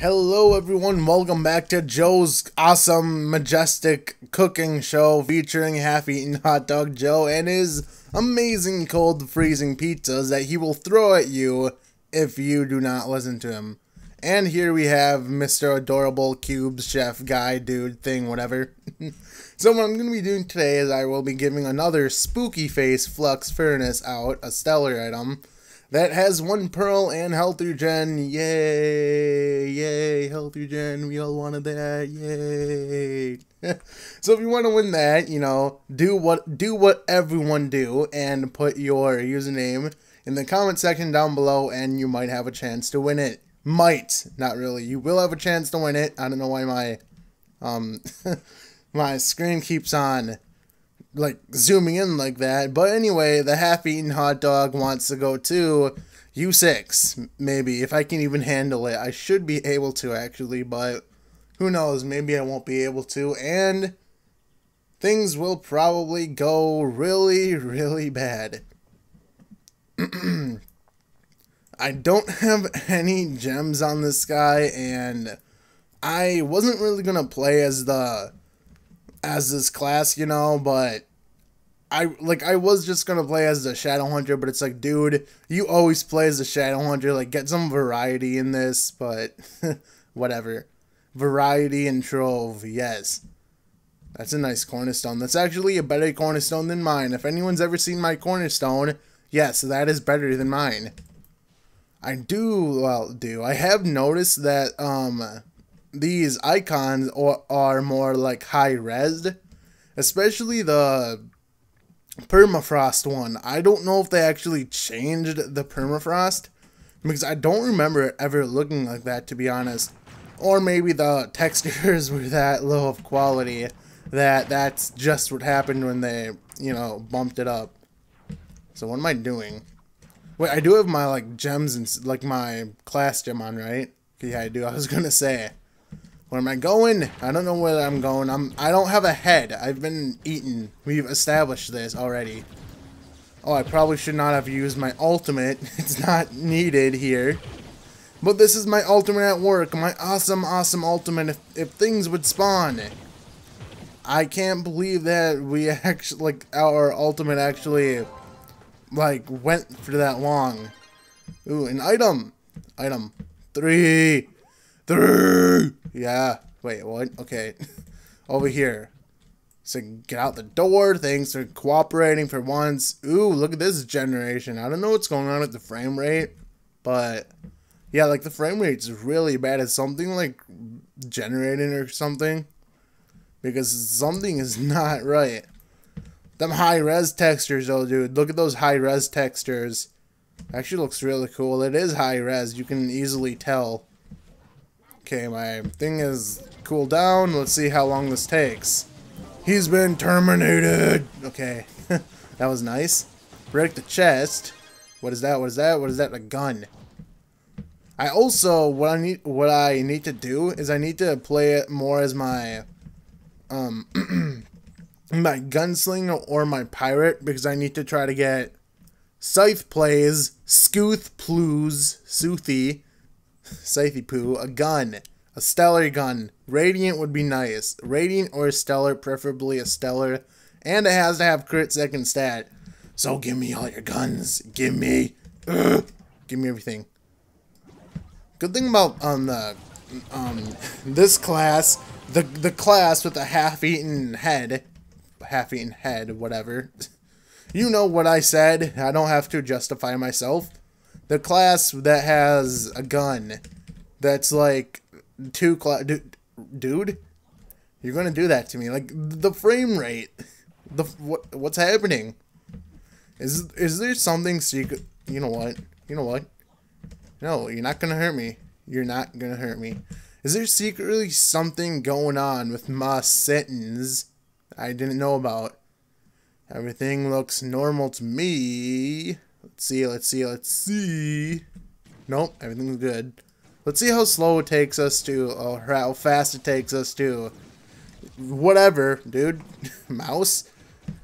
Hello everyone, welcome back to Joe's awesome, majestic cooking show featuring half-eaten hot dog Joe and his amazing cold freezing pizzas that he will throw at you if you do not listen to him. And here we have Mr. Adorable Cubes Chef Guy Dude thing, whatever. so what I'm going to be doing today is I will be giving another Spooky Face Flux Furnace out, a stellar item, that has one pearl and health regen. Yay! Yay! Health regen. We all wanted that. Yay! so if you want to win that, you know, do what do what everyone do and put your username in the comment section down below, and you might have a chance to win it. Might not really. You will have a chance to win it. I don't know why my um my screen keeps on like zooming in like that. But anyway, the half-eaten hot dog wants to go to U6. Maybe if I can even handle it, I should be able to actually. But who knows? Maybe I won't be able to, and things will probably go really, really bad. I don't have any gems on this guy, and I wasn't really gonna play as the as this class, you know, but I like I was just gonna play as the Shadow Hunter, but it's like, dude, you always play as the Shadow Hunter. Like, get some variety in this, but whatever. Variety and Trove, yes. That's a nice cornerstone. That's actually a better cornerstone than mine. If anyone's ever seen my cornerstone, yes, that is better than mine. I do, well, do. I have noticed that um these icons are, are more like high res, especially the permafrost one. I don't know if they actually changed the permafrost because I don't remember it ever looking like that to be honest. Or maybe the textures were that low of quality that that's just what happened when they, you know, bumped it up. So what am I doing? Wait, I do have my like gems and like my class gem on, right? Yeah, I do. I was gonna say. Where am I going? I don't know where I'm going. I'm I don't have a head. I've been eaten. We've established this already. Oh, I probably should not have used my ultimate. It's not needed here. But this is my ultimate at work. My awesome, awesome ultimate if, if things would spawn. I can't believe that we actually, like, our ultimate actually, like, went for that long. Ooh, an item. Item. Three. Three. Yeah. Wait, what? Okay. Over here. So get out the door. Things are cooperating for once. Ooh, look at this generation. I don't know what's going on with the frame rate, but yeah, like the frame rate's really bad. It's something like generating or something because something is not right. Them high res textures though, dude. Look at those high res textures. Actually looks really cool. It is high res. You can easily tell. Okay, my thing is cooled down. Let's see how long this takes. He's been terminated. Okay, that was nice. Break the chest. What is that? What is that? What is that? A gun. I also what I need what I need to do is I need to play it more as my um my gunslinger or my pirate because I need to try to get Scythe plays Scooth Plews Soothy Scythe Poo, a gun. A stellar gun. Radiant would be nice. Radiant or stellar, preferably a stellar. And it has to have crit second stat. So give me all your guns. Give me. Give me everything. Good thing about um the um this class, the the class with a half-eaten head, half-eaten head, whatever. You know what I said. I don't have to justify myself the class that has a gun that's like two class dude? You're gonna do that to me. Like the frame rate the what what's happening? Is is there something secret you know what you know what? No you're not gonna hurt me. You're not gonna hurt me. Is there secretly something going on with my sentence i didn't know about? Everything looks normal to me Let's see, let's see, let's see. Nope, everything's good. Let's see how slow it takes us to, or how fast it takes us to. Whatever, dude. mouse?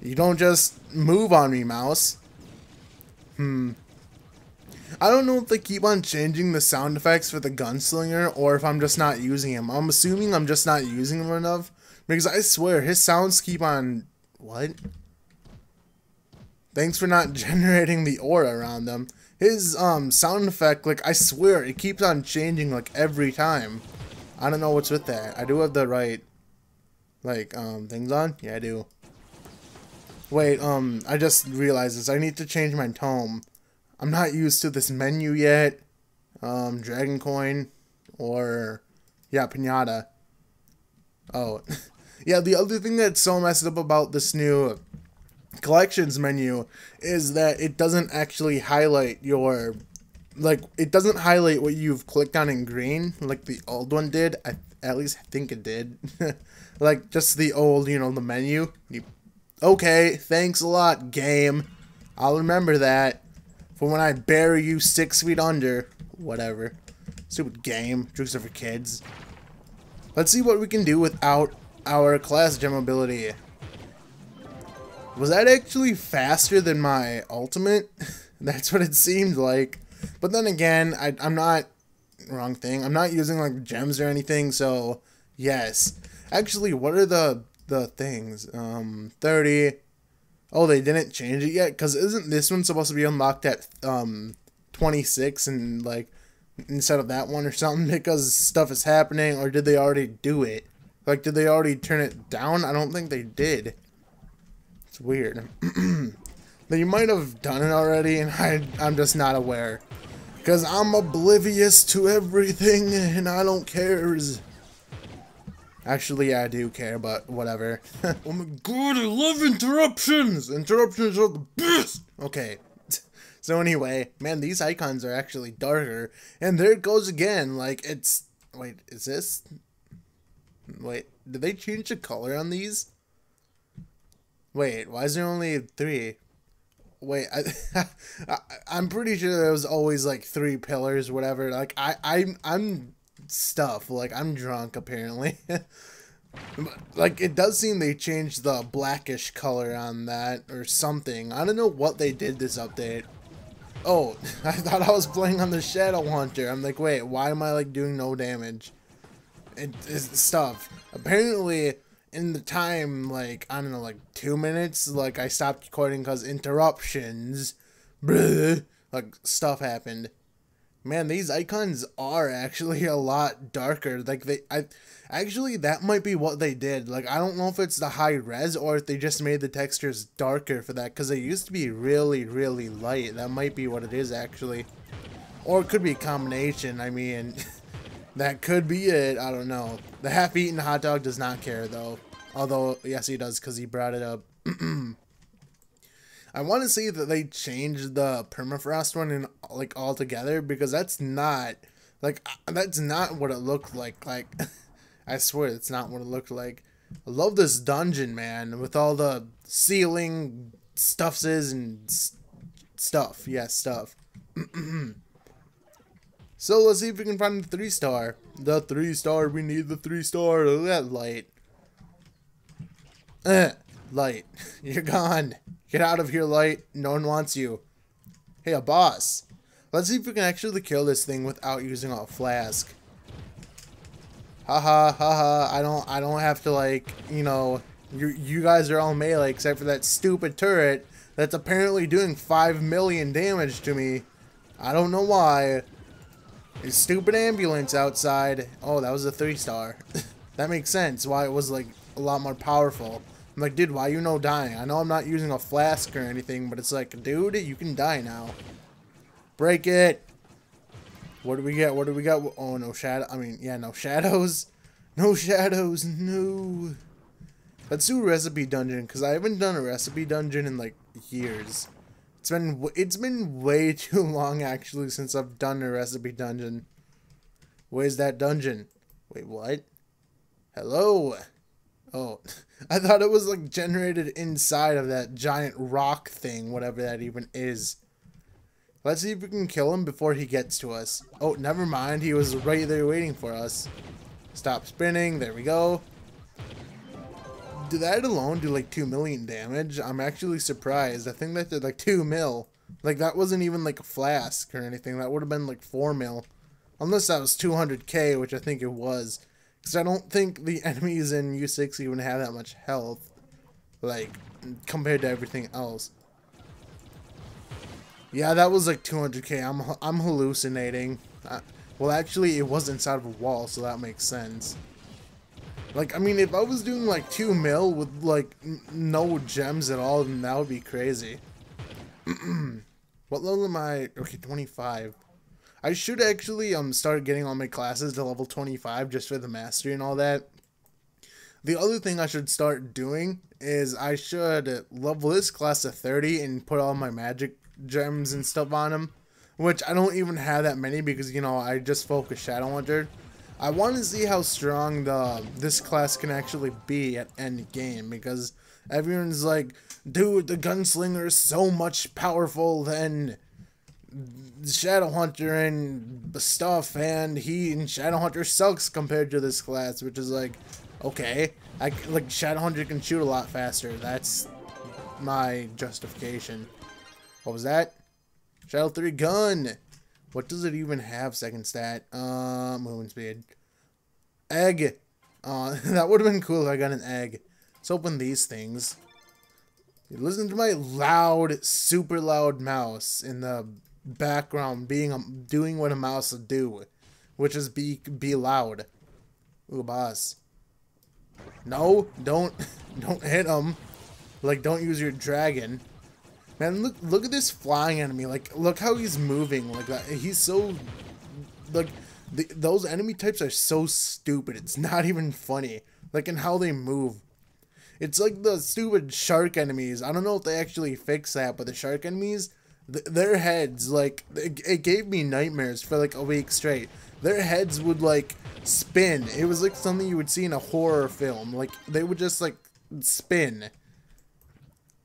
You don't just move on me, mouse. Hmm. I don't know if they keep on changing the sound effects for the gunslinger or if I'm just not using him. I'm assuming I'm just not using him enough because I swear his sounds keep on what? Thanks for not generating the aura around them. His um sound effect, like I swear, it keeps on changing like every time. I don't know what's with that. I do have the right like um things on. Yeah, I do. Wait, um, I just realized this. I need to change my tome. I'm not used to this menu yet. Um, Dragon Coin or yeah, Pinata. Oh, yeah. The other thing that's so messed up about this new collections menu is that it doesn't actually highlight your like it doesn't highlight what you've clicked on in green like the old one did. I at least I think it did. Like just the old you know the menu. You, okay thanks a lot game. I'll remember that for when I bury you six feet under. Whatever. Stupid game. Tricks are for kids. Let's see what we can do without our class gem ability was that actually faster than my ultimate? That's what it seemed like. But then again, I, I'm not... Wrong thing. I'm not using, like, gems or anything, so... Yes. Actually, what are the the things? Um, 30... Oh, they didn't change it yet? Because isn't this one supposed to be unlocked at, um, 26 and, like, instead of that one or something? Because stuff is happening, or did they already do it? Like, did they already turn it down? I don't think they did. It's weird. that you might have done it already and I, I'm just not aware. Because I'm oblivious to everything and I don't care. Actually, I do care, but whatever. oh my god, I love interruptions! Interruptions are the best! Okay. So anyway, man, these icons are actually darker. And there it goes again. Like, it's... Wait, is this... Wait, did they change the color on these? Wait, why is there only three? Wait, I, I I'm pretty sure there was always like three pillars, whatever. Like I I'm I'm stuff. Like I'm drunk apparently. like it does seem they changed the blackish color on that or something. I don't know what they did this update. Oh, I thought I was playing on the Shadow Hunter. I'm like, wait, why am I like doing no damage? It is stuff. Apparently, in the time, like, I don't know, like two minutes, like, I stopped recording because interruptions. Like, stuff happened. Man, these icons are actually a lot darker. Like, they, I, actually, that might be what they did. Like, I don't know if it's the high res or if they just made the textures darker for that because they used to be really, really light. That might be what it is, actually. Or it could be a combination. I mean, that could be it. I don't know. The half-eaten hot dog does not care, though. Although, yes, he does because he brought it up. I want to see that they changed the permafrost one in like altogether because that's not like uh, that's not what it looked like. Like, I swear it's not what it looked like. I love this dungeon, man, with all the ceiling stuffses and stuff. Yeah, stuff. so let's see if we can find the three star. The three star. We need the three star. Look That light. Eh, light. You're gone. Get out of here, light. No one wants you. Hey, a boss. Let's see if we can actually kill this thing without using a flask. Haha, haha. I don't I don't have to like, you know, you you guys are all melee except for that stupid turret that's apparently doing 5 million damage to me. I don't know why. Stupid ambulance outside. Oh, that was a 3 star. that makes sense why it was like a lot more powerful. I'm like, dude, why you no dying? I know I'm not using a flask or anything, but it's like, dude, you can die now. Break it. What do we get? What do we got? Oh, no shadow. I mean, yeah, no shadows. No shadows. No. Let's do recipe dungeon, because I haven't done a recipe dungeon in, like, years. It's been, it's been way too long, actually, since I've done a recipe dungeon. Where's that dungeon? Wait, what? Hello? Oh, I thought it was like generated inside of that giant rock thing, whatever that even is. Let's see if we can kill him before he gets to us. Oh, never mind. He was right there waiting for us. Stop spinning. There we go. Did that alone do like 2 million damage? I'm actually surprised. I think that did like 2 mil. Like that wasn't even like a flask or anything. That would have been like 4 mil. Unless that was 200k, which I think it was. Because I don't think the enemies in U6 even have that much health. Like, compared to everything else. Yeah, that was like 200k. I'm, I'm hallucinating. Uh, well, actually, it was inside of a wall, so that makes sense. Like, I mean, if I was doing like 2 mil with like no gems at all, then that would be crazy. what level am I? Okay, 25. I should actually um start getting all my classes to level 25 just for the mastery and all that. The other thing I should start doing is I should level this class to 30 and put all my magic gems and stuff on them. Which I don't even have that many because, you know, I just focus Shadow Hunter. I want to see how strong the this class can actually be at end game because everyone's like, dude, the gunslinger is so much powerful than Shadowhunter and stuff, and he and Shadowhunter sucks compared to this class, which is like, okay, I like Shadowhunter can shoot a lot faster. That's my justification. What was that? Shadow 3 gun. What does it even have second stat? Uh, movement speed. Egg. Uh, that would have been cool if I got an egg. Let's open these things. Listen to my loud, super loud mouse in the background being um, doing what a mouse would do, which is be be loud. Ooh, boss. No, don't don't hit him. Like don't use your dragon. Man, look look at this flying enemy. Like look how he's moving like that. He's so like the, those enemy types are so stupid. It's not even funny. Like in how they move. It's like the stupid shark enemies. I don't know if they actually fix that, but the shark enemies, th their heads, like, it, it gave me nightmares for like a week straight. Their heads would like spin. It was like something you would see in a horror film. Like, they would just like spin.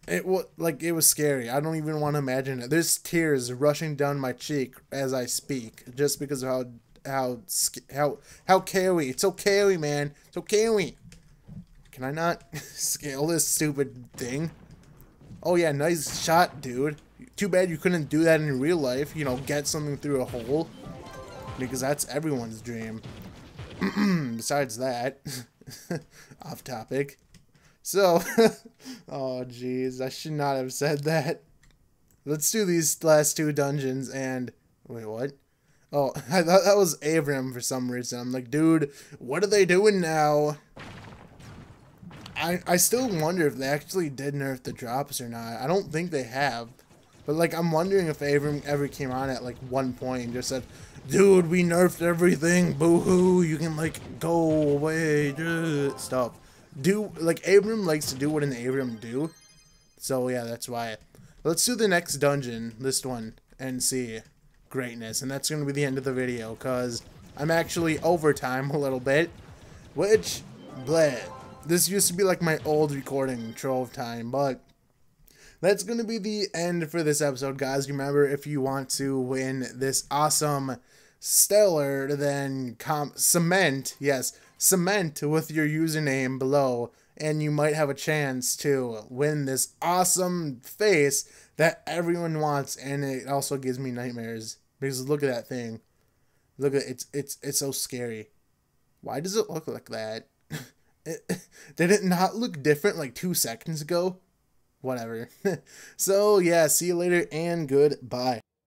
It was like it was scary. I don't even want to imagine it. There's tears rushing down my cheek as I speak, just because of how how how how KOE. It's so KOE, man. It's so KOE. Can I not scale this stupid thing? Oh yeah, nice shot, dude. Too bad you couldn't do that in real life. You know, get something through a hole. Because that's everyone's dream. Besides that, off topic. So, oh jeez, I should not have said that. Let's do these last two dungeons and... Wait, what? Oh, I thought that was Avarem for some reason. I'm like, dude, what are they doing now? I, I still wonder if they actually did nerf the drops or not. I don't think they have. But, like, I'm wondering if Avarem ever came on at, like, one point and just said, Dude, we nerfed everything. Boo-hoo. You can, like, go away. Stuff. Do, like, Avarem likes to do what an Avarem do. So, yeah, that's why. Let's do the next dungeon, this one, and see greatness. And that's going to be the end of the video, because I'm actually overtime a little bit. Which, bleh. This used to be like my old recording trove time, but that's going to be the end for this episode, guys. Remember, if you want to win this awesome stellar, then com cement, yes, cement with your username below, and you might have a chance to win this awesome face that everyone wants, and it also gives me nightmares because look at that thing. Look at it, it's it's it's so scary. Why does it look like that? Did it not look different like two seconds ago? Whatever. so, yeah, see you later and goodbye.